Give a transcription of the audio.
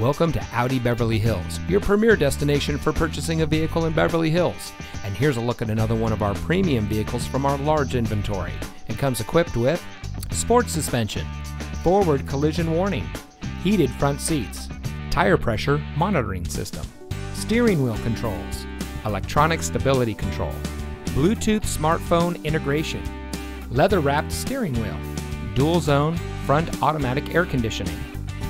Welcome to Audi Beverly Hills, your premier destination for purchasing a vehicle in Beverly Hills. And here's a look at another one of our premium vehicles from our large inventory. It comes equipped with sports suspension, forward collision warning, heated front seats, tire pressure monitoring system, steering wheel controls, electronic stability control, Bluetooth smartphone integration, leather wrapped steering wheel, dual zone front automatic air conditioning,